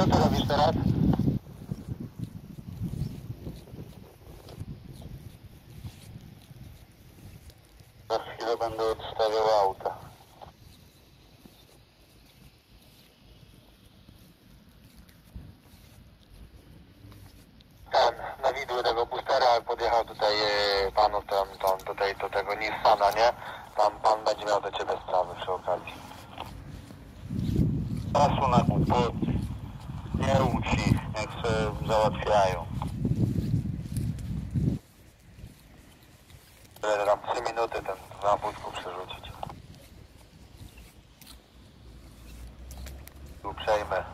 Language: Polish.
Co ty robisz teraz? Za chwilę będę odstawiał auta. Ten, na widły tego boostera podjechał tutaj e, panu tam, tam tutaj do tego Nissana, nie? Tam pan będzie miał do ciebie sprawy przy okazji. Pasu na. Nie ucz niech się e, załatwiają. Tyle tam 3 minuty ten na wózku przerzucić. Uprzejmy.